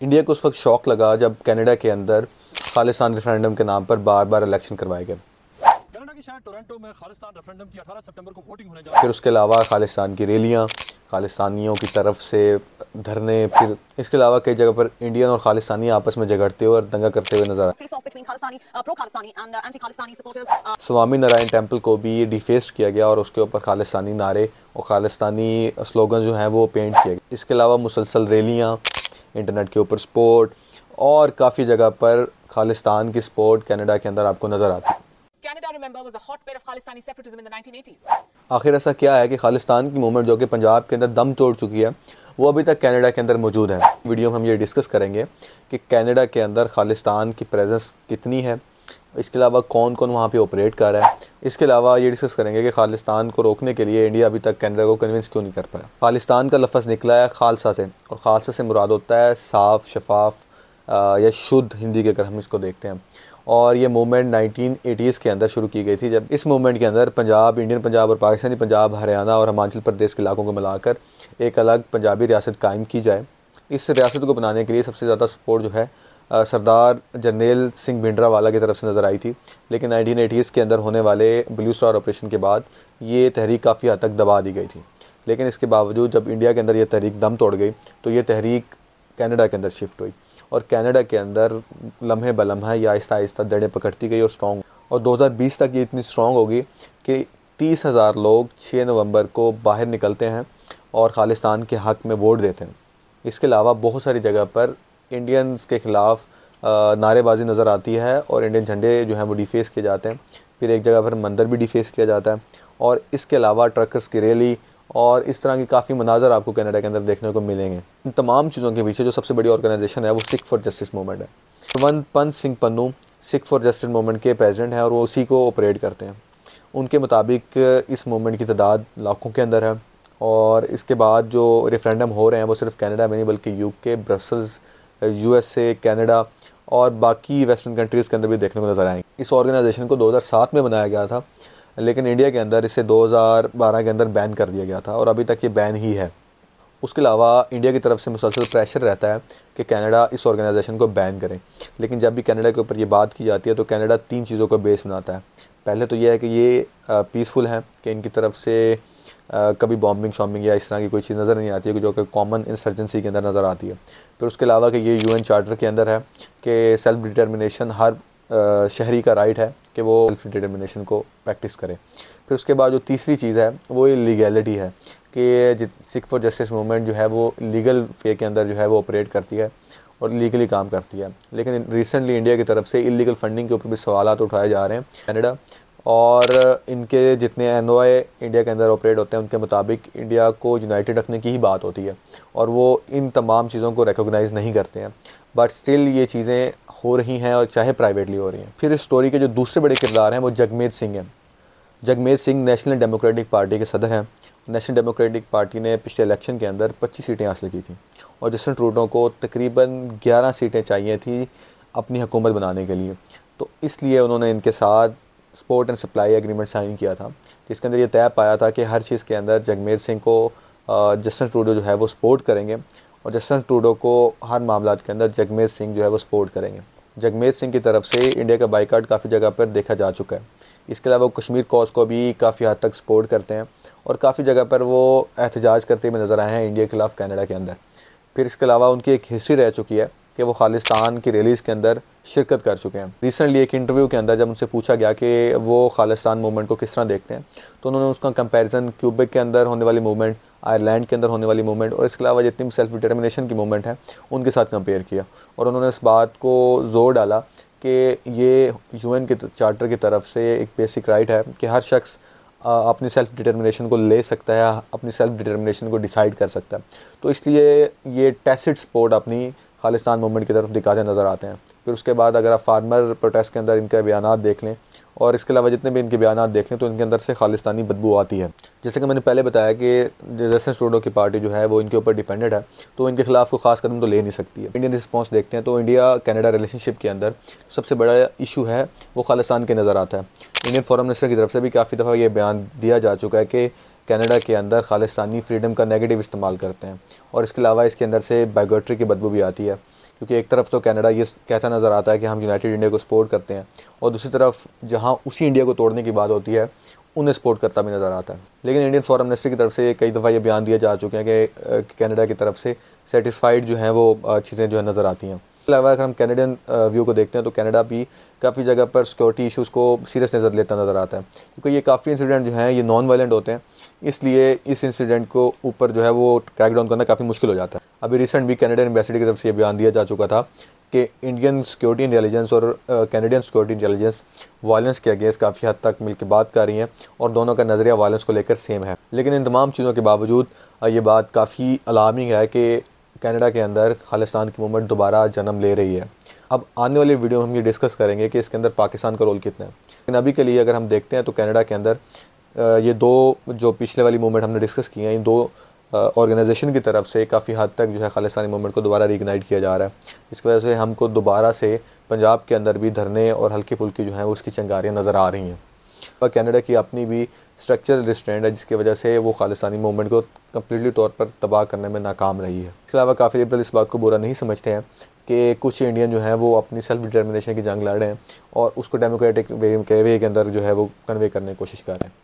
India को उस वक्त शौक लगा जब कनाडा के अंदर खालिस्तान रेफरेंडम के नाम पर बार बार इलेक्शन करवाए गए कनाडा के शहर टोरंटो में खालिस्तान रेफरेंडम की 18 सितंबर को वोटिंग होने जा फिर उसके अलावा खालिस्तान की रैलियाँ खालिस्तानियों की तरफ़ से धरने फिर इसके अलावा कई जगह पर इंडियन और खालिस्तानी आपस में झगड़ते हुए और दंगा करते हुए नज़र आए uh, uh. Uh, Swami Narayan temple को भी डिफेस्ट किया गया और उसके ऊपर खालिस्तानी नारे और खालिस्तानी स्लोगन जो हैं वो पेंट किए गए इसके अलावा मुसलसल रैलियाँ इंटरनेट के ऊपर स्पोर्ट और काफ़ी जगह पर खालिस्तान की स्पोर्ट कनाडा के अंदर आपको नज़र आती है Canada, remember, was a hotbed of Khalistani separatism in the 1980s. आखिर ऐसा क्या है कि खालिस्तान की मूवमेंट जो कि पंजाब के अंदर दम तोड़ चुकी है वो अभी तक कनाडा के अंदर मौजूद है वीडियो में हम ये डिस्कस करेंगे कि कनाडा के अंदर खालिस्तान की प्रेजेंस कितनी है इसके अलावा कौन कौन वहाँ पे ऑपरेट कर रहा है? इसके अलावा ये डिस्कस करेंगे कि खालिस्तान को रोकने के लिए इंडिया अभी तक कैनेडा को कन्विंस क्यों नहीं कर पाया? खालिस्तान का लफ्ज़ निकला है खालसा से, और खालसा से मुराद होता है साफ़, शफाफ या शुद्ध हिंदी के अगर हम इसको देखते हैं। और ये मूवमेंट 1980s के अंदर शुरू की गई थी, जब इस मूवमेंट के अंदर पंजाब इंडियन पंजाब और पाकिस्तानी पंजाब, हरियाणा और हिमाचल प्रदेश के इलाकों को मिलाकर एक अलग पंजाबी रियासत कायम की जाए। इस रियासत को बनाने के लिए सबसे ज़्यादा सपोर्ट जो है सरदार जर्नेल सिंह भिंडरा वाला की तरफ़ से नज़र आई थी। लेकिन 1980s के अंदर होने वाले ब्लू स्टार ऑपरेशन के बाद ये तहरीक काफ़ी हद तक दबा दी गई थी। लेकिन इसके बावजूद जब इंडिया के अंदर ये तहरीक दम तोड़ गई तो ये तहरीक कनाडा के अंदर शिफ्ट हुई और कनाडा के अंदर लम्हे बलम्हा या आहिस्ता आहिस्ता दड़ें पकड़ती गई और स्ट्रॉन्ग और 2020 तक ये इतनी स्ट्रॉन्ग होगी कि तीस हज़ार लोग 6 नवंबर को बाहर निकलते हैं और खालिस्तान के हक़ में वोट देते हैं। इसके अलावा बहुत सारी जगह पर इंडियंस के ख़िलाफ़ नारेबाजी नज़र आती है और इंडियन झंडे जो हैं वो डिफेस किए जाते हैं। फिर एक जगह पर मंदिर भी डिफेस किया जाता है और इसके अलावा ट्रकर्स की रैली और इस तरह की काफ़ी मनाजर आपको कनाडा के अंदर देखने को मिलेंगे। इन तमाम चीज़ों के पीछे जो सबसे बड़ी ऑर्गेनाइजेशन है वो सिख फॉर जस्टिस मूवमेंट है। वन Pant Singh Pannun Sikh for Justice movement के प्रेजिडेंट हैं और वो उसी को ऑपरेट करते हैं। उनके मुताबिक इस मूवमेंट की तादाद लाखों के अंदर है और इसके बाद जो रेफरेंडम हो रहे हैं वो सिर्फ़ कनाडा में नहीं, बल्कि यूके ब्रसल्स यूएसए कनाडा और बाकी वेस्टर्न कंट्रीज़ के अंदर भी देखने को नज़र आएँगे। इस ऑर्गेनाइजेशन को 2007 में बनाया गया था, लेकिन इंडिया के अंदर इसे 2012 के अंदर बैन कर दिया गया था और अभी तक ये बैन ही है। उसके अलावा इंडिया की तरफ़ से मुसलसल प्रेशर रहता है कि कनाडा इस ऑर्गेनाइजेशन को बैन करें। लेकिन जब भी कनाडा के ऊपर ये बात की जाती है तो कनाडा तीन चीज़ों को बेस बनाता है। पहले तो ये है कि ये पीसफुल हैं कि इनकी तरफ़ से कभी बॉम्बिंग शॉम्बिंग या इस तरह की कोई चीज़ नज़र नहीं आती है, जो कि कॉमन इंसर्जेंसी के अंदर नज़र आती है। फिर उसके अलावा कि ये यूएन चार्टर के अंदर है कि सेल्फ डिटर्मिनेशन हर शहरी का राइट है कि वो सेल्फ डिटर्मिनेशन को प्रैक्टिस करें। फिर उसके बाद जो तीसरी चीज़ है, वो लीगैलिटी है कि सिख फॉर जस्टिस मूवमेंट जो है वो लीगल वे के अंदर जो है वो ऑपरेट करती है और लीगली काम करती है। लेकिन रिसेंटली इंडिया की तरफ़ से इलीगल फंडिंग के ऊपर भी सवाल उठाए जा रहे हैं। कनाडा और इनके जितने एनओए इंडिया के अंदर ऑपरेट होते हैं, उनके मुताबिक इंडिया को यूनाइटेड रखने की ही बात होती है और वो इन तमाम चीज़ों को रिकोगनाइज़ नहीं करते हैं। बट स्टिल ये चीज़ें हो रही हैं और चाहे प्राइवेटली हो रही हैं। फिर इस स्टोरी के जो दूसरे बड़े किरदार हैं, वो जगमीत सिंह हैं। Jagmeet Singh National Democratic Party के सदर हैं। नेशनल डेमोक्रेटिक पार्टी ने पिछले इलेक्शन के अंदर 25 सीटें हासिल की थी और जस्टिन ट्रूडो को तकरीबन 11 सीटें चाहिए थी अपनी हुकूमत बनाने के लिए। तो इसलिए उन्होंने इनके साथ support and supply agreement sign किया था, जिसके अंदर ये तय पाया था कि हर चीज़ के अंदर जगमीत सिंह को जस्टिन ट्रूडो जो है वो सपोर्ट करेंगे और जस्टिन ट्रूडो को हर मामला के अंदर जगमीत सिंह जो है वो सपोर्ट करेंगे। जगमीत सिंह की तरफ़ से इंडिया का बाइकाट काफ़ी जगह पर देखा जा चुका है। इसके अलावा वो कश्मीर कॉज को भी काफ़ी हद तक सपोर्ट करते हैं और काफ़ी जगह पर वो एहतजाज करते हुए नज़र आए हैं इंडिया के खिलाफ कनाडा के अंदर। फिर इसके अलावा उनकी एक हिस्ट्री रह चुकी है कि वो खालिस्तान की रैलीज़ के अंदर शिरकत कर चुके हैं। रिसेंटली एक इंटरव्यू के अंदर जब उनसे पूछा गया कि वो खालिस्तान मूवमेंट को किस तरह देखते हैं तो उन्होंने उसका कंपैरिजन क्यूबिक के अंदर होने वाली मूवमेंट आयरलैंड के अंदर होने वाली मूवमेंट और इसके अलावा जितनी भी सेल्फ डिटर्मिनेशन की मूवमेंट है, उनके साथ कंपेयर किया। और उन्होंने इस बात को ज़ोर डाला कि ये यूएन के चार्टर की तरफ़ से एक बेसिक राइट है कि हर शख्स अपनी सेल्फ डिटर्मिनेशन को ले सकता है, अपनी सेल्फ डिटर्मिनेशन को डिसाइड कर सकता है। तो इसलिए ये टेसिड सपोर्ट अपनी खालिस्तान मूवमेंट की तरफ़ दिखाते नज़र आते हैं। फिर उसके बाद अगर आप फार्मर प्रोटेस्ट के अंदर इनके बयान देख लें, और इसके अलावा जितने भी इनके बयान देख लें तो इनके अंदर से खालिस्तानी बदबू आती है। जैसे कि मैंने पहले बताया कि जैसे ट्रूडो की पार्टी जो है, वो इनके ऊपर डिपेंडेंट है तो इनके खिलाफ कोई खास कदम तो ले नहीं सकती है। इंडियन रिस्पॉन्स देखते हैं तो इंडिया कनाडा रिलेशनशिप के अंदर सबसे बड़ा इशू है, वो खालिस्तान के नज़र आता है। इंडियन फॉरन मिनिस्टर की तरफ़ से भी काफ़ी दफ़ा ये बयान दिया जा चुका है कि कनाडा के अंदर खालिस्तानी फ्रीडम का नेगेटिव इस्तेमाल करते हैं। और इसके अलावा इसके अंदर से बायोट्री की बदबू भी आती है। क्योंकि एक तरफ़ तो कनाडा ये कहता नज़र आता है कि हम यूनाइटेड इंडिया को सपोर्ट करते हैं, और दूसरी तरफ़ जहाँ उसी इंडिया को तोड़ने की बात होती है, उन्हें सपोर्ट करता भी नज़र आता है। लेकिन इंडियन फॉरेन मिनिस्ट्री की तरफ़ से कई दफ़ा ये बयान दिए जा चुके हैं कि कनाडा की तरफ़ से सेटिस्फाइड जो हैं वो चीज़ें जो है नज़र आती हैं। अलावा अगर हम कैनेडियन व्यू को देखते हैं तो कनाडा भी काफ़ी जगह पर सिक्योरिटी इशूज़ को सीरियस नज़र लेता नज़र आता है। क्योंकि ये काफ़ी इंसिडेंट जो हैं, ये नॉन वायलेंट होते हैं, इसलिए इस इंसिडेंट को ऊपर जो है, वो क्रैक डाउन करना काफ़ी मुश्किल हो जाता है। अभी रिसेंट भी कैनेडियन एम्बेसडी की तरफ़ से ये बयान दिया जा चुका था कि इंडियन सिक्योरिटी इंटेलिजेंस और कैनेडियन सिक्योरिटी इंटेलिजेंस वायलेंस के अगेंस्ट काफ़ी हद तक मिलकर बात कर रही हैं और दोनों का नज़रिया वायलेंस को लेकर सेम है। लेकिन इन तमाम चीज़ों के बावजूद ये बात काफ़ी अलार्मिंग है कि कनाडा के अंदर खालिस्तान की मूवमेंट दोबारा जन्म ले रही है। अब आने वाली वीडियो में हम ये डिस्कस करेंगे कि इसके अंदर पाकिस्तान का रोल कितना है। लेकिन अभी के लिए अगर हम देखते हैं तो कनाडा के अंदर ये दो जो पिछले वाली मूवमेंट हमने डिस्कस की हैं, इन दो ऑर्गेनाइजेशन की तरफ़ से काफ़ी हद तक जो है खालिस्तानी मूवमेंट को दोबारा रिगनाइट किया जा रहा है। इसकी वजह से हमको दोबारा से पंजाब के अंदर भी धरने और हल्की फुल्की जो है उसकी चंगारियाँ नज़र आ रही हैं। पर कैनेडा की अपनी भी स्ट्रक्चरल रिस्ट्रेंड है, जिसकी वजह से वो खालिस्तानी मूवमेंट को कम्प्लीटली तौर पर तबाह करने में नाकाम रही है। इसके अलावा काफ़ी लिबरल इस बात को बुरा नहीं समझते हैं कि कुछ इंडियन जो हैं, वो अपनी सेल्फ डिटर्मिनेशन की जंग लड़ रहे हैं और उसको डेमोक्रेटिक वे के वे के अंदर जो है वो कन्वे करने की कोशिश कर रहे हैं।